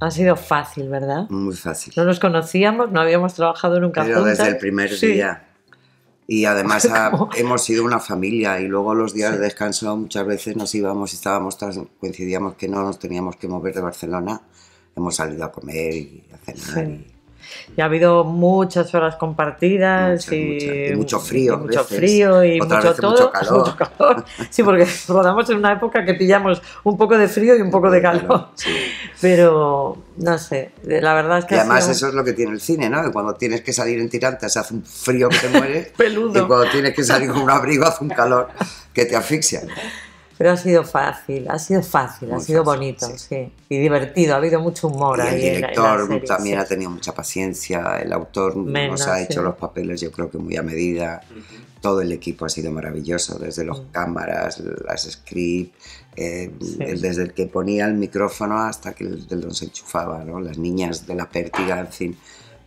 Ha sido fácil, ¿verdad? Muy fácil. No nos conocíamos, no habíamos trabajado nunca Pero juntas. desde el primer Sí. día. Y además ha- hemos sido una familia y luego los días de descanso muchas veces nos íbamos y estábamos coincidíamos que no nos teníamos que mover de Barcelona. Hemos salido a comer y a cenar. Sí. Y ha habido muchas horas compartidas Muchas, y, muchas. Y mucho frío, y mucho veces. frío y Otras mucho veces todo. mucho calor. mucho calor. Sí, porque rodamos en una época que pillamos un poco de frío y un poco de calor. Sí. Pero no sé, la verdad es que Y además sido eso es lo que tiene el cine, ¿no? Que cuando tienes que salir en tirantes hace un frío que te muere. Peludo. Y cuando tienes que salir con un abrigo hace un calor que te asfixia. Pero ha sido fácil, ha sido fácil, ha sido fácil, bonito, sí. sí. Y divertido, ha habido mucho humor Y el ahí. en la- en la director serie, también sí. ha tenido mucha paciencia, el autor nos ha hecho sí. los papeles yo creo que muy a medida, todo el equipo ha sido maravilloso, desde los Mm. cámaras, las script, eh, desde el que ponía el micrófono hasta que el del don se enchufaba, ¿no? las niñas de la pértiga, en fin,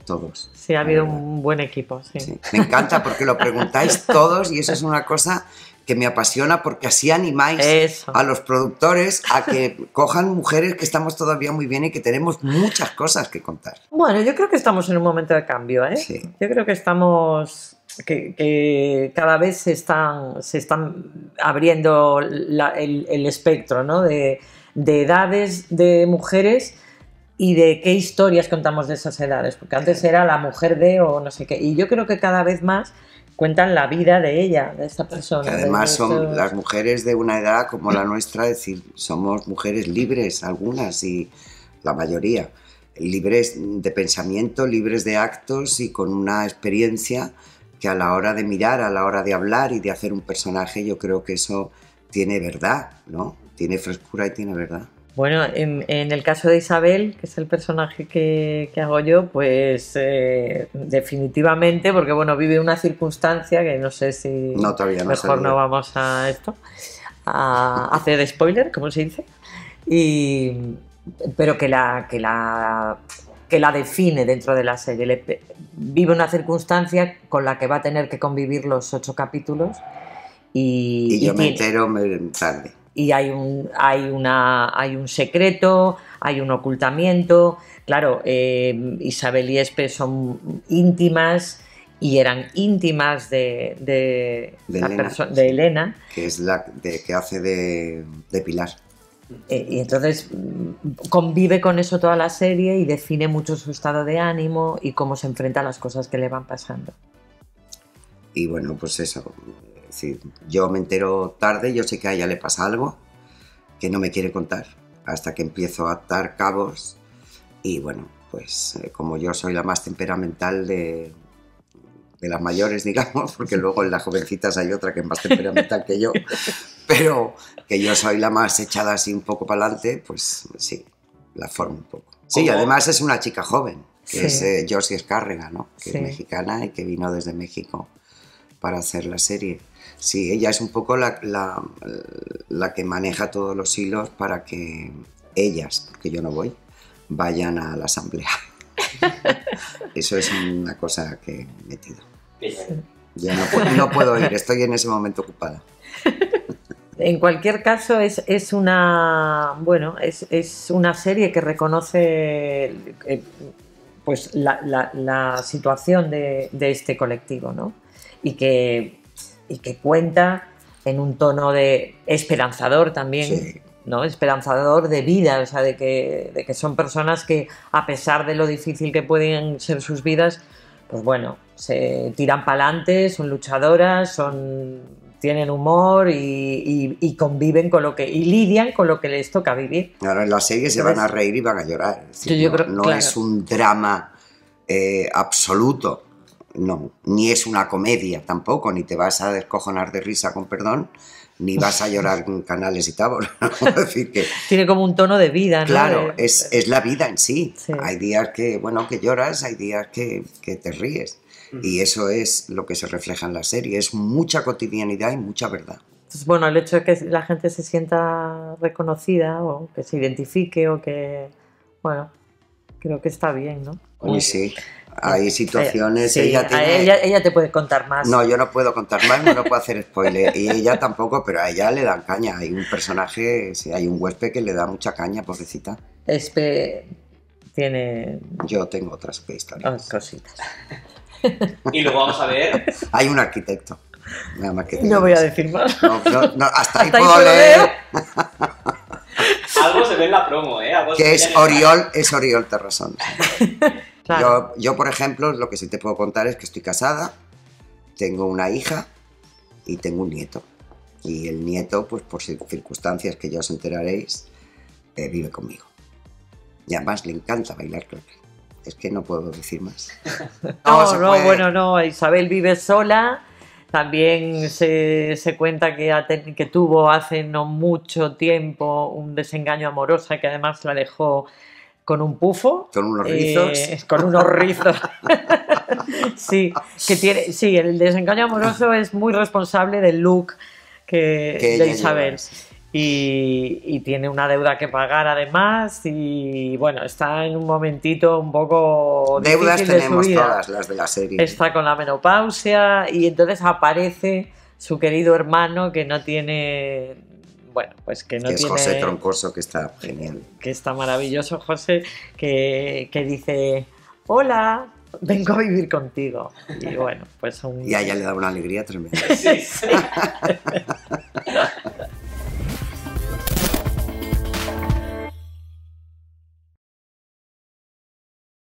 todos. Sí, ha habido un buen equipo, sí. Sí. Me encanta porque lo preguntáis todos y eso es una cosa que me apasiona porque así animáis Eso. a los productores a que cojan mujeres que estamos todavía muy bien y que tenemos muchas cosas que contar. Bueno, yo creo que estamos en un momento de cambio, ¿eh? Sí. Yo creo que estamos, que, que cada vez se están, se están abriendo la- el, el espectro, ¿no? De, de edades de mujeres y de qué historias contamos de esas edades, porque antes era la mujer de o no sé qué, y yo creo que cada vez más cuentan la vida de ella, de esta persona. Que de además son las mujeres de una edad como la nuestra, es decir, somos mujeres libres, algunas y la mayoría, libres de pensamiento, libres de actos y con una experiencia que a la hora de mirar, a la hora de hablar y de hacer un personaje, yo creo que eso tiene verdad, ¿no? Tiene frescura y tiene verdad. Bueno, en, en el caso de Isabel, que es el personaje que, que hago yo, pues eh, definitivamente, porque bueno, vive una circunstancia que no sé si No, todavía no mejor no vamos a esto, a hacer spoiler, como se dice, y, pero que la, que la que la define dentro de la serie. Le- vive una circunstancia con la que va a tener que convivir los ocho capítulos y, Y yo me tiene- entero tarde. Y hay un, hay, una, hay un secreto, hay un ocultamiento. Claro, eh, Isabel y Espe son íntimas y eran íntimas de, de, De la Elena, de Elena. que es la de- que hace de, de Pilar. Eh, y entonces mm, convive con eso toda la serie y define mucho su estado de ánimo y cómo se enfrenta a las cosas que le van pasando. Y bueno, pues eso. Es decir, yo me entero tarde, yo sé que a ella le pasa algo que no me quiere contar hasta que empiezo a atar cabos. Y bueno, pues eh, como yo soy la más temperamental de, de las mayores, digamos, porque luego en las jovencitas hay otra que es más temperamental que yo, pero que yo soy la más echada así un poco para adelante, pues sí, la formo un poco. Sí, ¿Cómo? además es una chica joven, que Sí. es eh, Josie Escárrega, ¿no? Que Sí. es mexicana y que vino desde México para hacer la serie. Sí, ella es un poco la, la, la que maneja todos los hilos para que ellas, porque yo no voy, vayan a la asamblea. Eso es una cosa que he metido. No, pu- no puedo ir, estoy en ese momento ocupada. En cualquier caso, es, es una bueno, es, es una serie que reconoce eh, pues la, la- la situación de, de este colectivo, ¿no? Y que, y que cuenta en un tono de esperanzador también, Sí. ¿no? Esperanzador de vida, o sea, de que, de que son personas que, a pesar de lo difícil que pueden ser sus vidas, pues bueno, se tiran para adelante, son luchadoras, son, tienen humor y, y- y conviven con lo que, y lidian con lo que les toca vivir. Ahora en la serie se van a reír y van a llorar. Es decir, Yo- yo no creo- no claro. es un drama eh, absoluto, no, ni es una comedia tampoco, ni te vas a descojonar de risa con perdón, ni vas a llorar con canales y que Tiene como un tono de vida, ¿no? Claro, es, es la vida en sí. Sí. Hay días que, bueno, que lloras, hay días que, que te ríes. Y eso es lo que se refleja en la serie. Es mucha cotidianidad y mucha verdad. Entonces, bueno, el hecho de que la gente se sienta reconocida o que se identifique o que, bueno, creo que está bien, ¿no? Uy, sí. Hay situaciones, Sí, ella tiene... ella, ella te puede contar más. No, yo no puedo contar más, no puedo hacer spoiler. Y ella tampoco, pero a ella le dan caña. Hay un personaje, sí, hay un huésped que le da mucha caña, pobrecita. Espe- tiene Yo tengo otras oh, historias. cositas. Y luego vamos a ver. Hay un arquitecto. Nada más que te No voy a decir más. No, no, no, hasta ahí Hasta ahí puedo puedo leer. Algo se ve en la promo, ¿eh? Algo Que es Oriol, es Oriol Terrasón. Claro. Yo, yo, por ejemplo, lo que sí te puedo contar es que estoy casada, tengo una hija y tengo un nieto. Y el nieto, pues por cir- circunstancias que ya os enteraréis, eh, vive conmigo. Y además le encanta bailar claqué. Es que no puedo decir más. No, no, puede. bueno, no. Isabel vive sola. También se, se cuenta que, tuvo hace no mucho tiempo un desengaño amoroso que además la dejó con un pufo. Con unos eh, rizos. con unos rizos. sí, que tiene, sí, el desengaño amoroso es muy responsable del look que, de Isabel. lleva. Y, y tiene una deuda que pagar además y bueno, está en un momentito un poco Deudas difícil de su tenemos vida. todas las de la serie. Está con la menopausia y entonces aparece su querido hermano que no tiene, bueno, pues que no que es tiene, José Troncoso, que está genial. que está maravilloso José, que, que dice, hola, vengo a vivir contigo. Y bueno, pues un... Y a ella le da una alegría tremenda. Sí, sí.